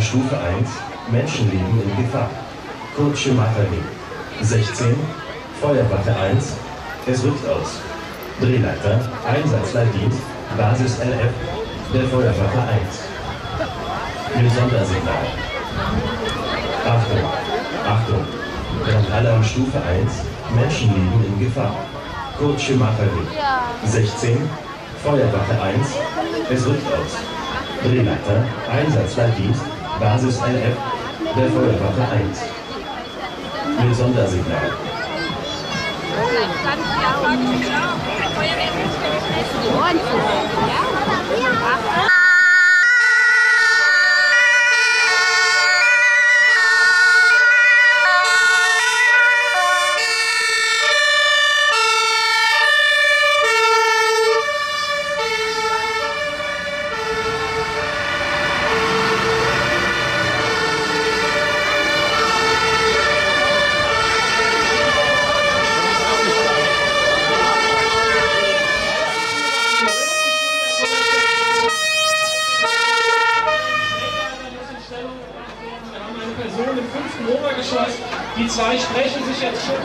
Stufe 1, Menschenleben in Gefahr. Kurt Schemacherling. 16, Feuerwache 1, es rückt aus. Drehleiter, Einsatzleitdienst, Basis LF, der Feuerwache 1. Mit Sondersignal. Achtung, Achtung, Brandalarm Stufe 1, Menschenleben in Gefahr. Kurt Schemacherling. 16, Feuerwache 1, es rückt aus. Drehleiter, Einsatzleitdienst, Basis LF, der Feuerwache 1. Mit Sondersignal. Vielleicht Wir haben eine Person im fünften Obergeschoss. Die zwei sprechen sich jetzt schon.